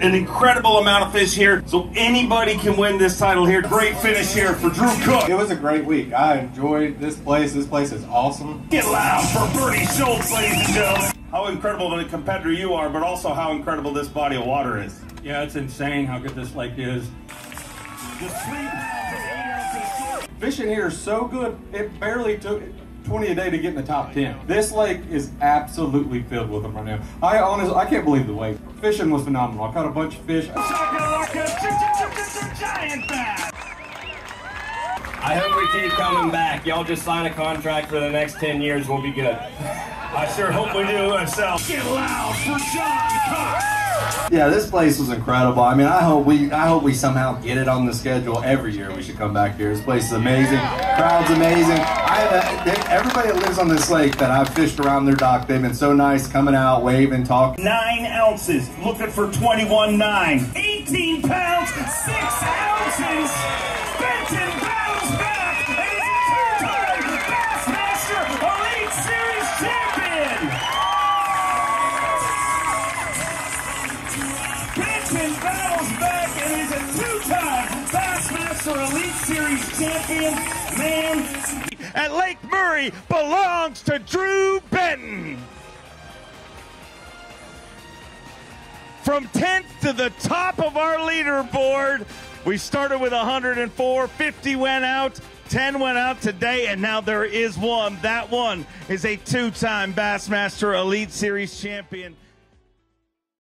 an incredible amount of fish here, so anybody can win this title here. Great finish here for Drew Cook. It was a great week. I enjoyed this place. This place is awesome. Get loud for Bernie Schultz, ladies and gentlemen. How incredible of a competitor you are, but also how incredible this body of water is. Yeah, it's insane how good this lake is. Fishing here is so good, it barely took 20 a day to get in the top 10. This lake is absolutely filled with them right now. I honestly, I can't believe the weight. Fishing was phenomenal. I caught a bunch of fish. I hope we keep coming back. Y'all just sign a contract for the next 10 years. We'll be good. I sure hope we do ourselves. Get loud for John Cook. Yeah, this place was incredible. I mean, I hope we, I hope we somehow get it on the schedule every year. We should come back here. This place is amazing. Crowd's amazing. I, uh, everybody that lives on this lake that I've fished around their dock, they've been so nice, coming out, waving, talking. Nine ounces, looking for 21.9. 18 pounds, six ounces. Benton battles back and is a two-time Bassmaster Elite Series champion. Man, at Lake Murray belongs to Drew Benton. From 10th to the top of our leaderboard, we started with 104, 50 went out, 10 went out today, and now there is one. That one is a two time Bassmaster Elite Series champion.